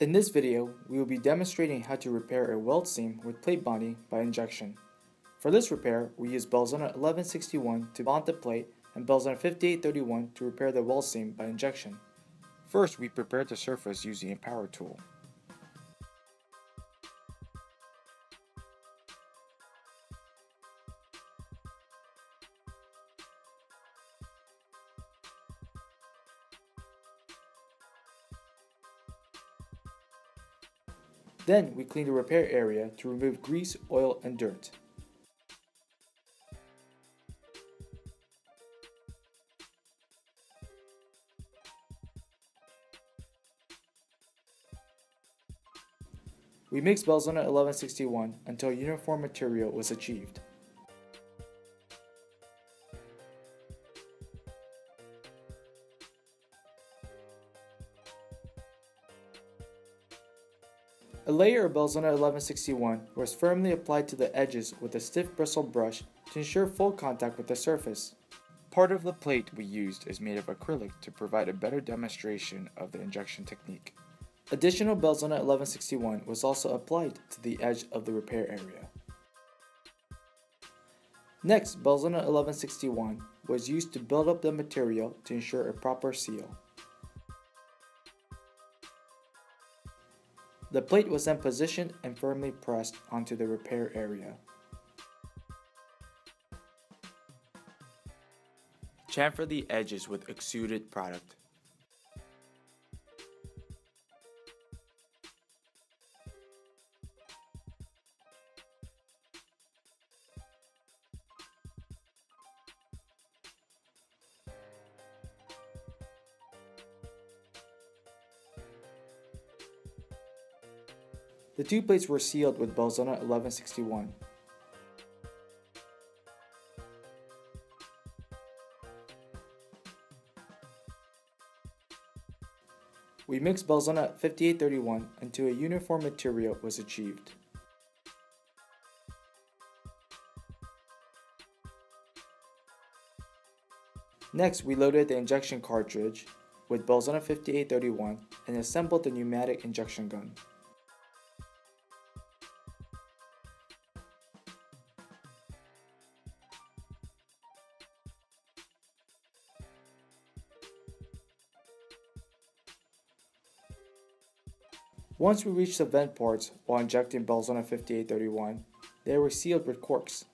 In this video, we will be demonstrating how to repair a weld seam with plate bonding by injection. For this repair, we use Belzona 1161 to bond the plate and Belzona 5831 to repair the weld seam by injection. First, we prepare the surface using a power tool. Then we clean the repair area to remove grease, oil, and dirt. We mix Belzona 1161 until uniform material was achieved. A layer of Belzona 1161 was firmly applied to the edges with a stiff bristle brush to ensure full contact with the surface. Part of the plate we used is made of acrylic to provide a better demonstration of the injection technique. Additional Belzona 1161 was also applied to the edge of the repair area. Next, Belzona 1161 was used to build up the material to ensure a proper seal. The plate was then positioned and firmly pressed onto the repair area. Chamfer the edges with exuded product. The two plates were sealed with Belzona 1161. We mixed Belzona 5831 until a uniform material was achieved. Next, we loaded the injection cartridge with Belzona 5831 and assembled the pneumatic injection gun. Once we reached the vent ports while injecting Belzona 5831, they were sealed with corks.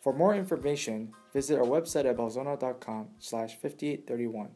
For more information, visit our website at belzona.com slash 5831.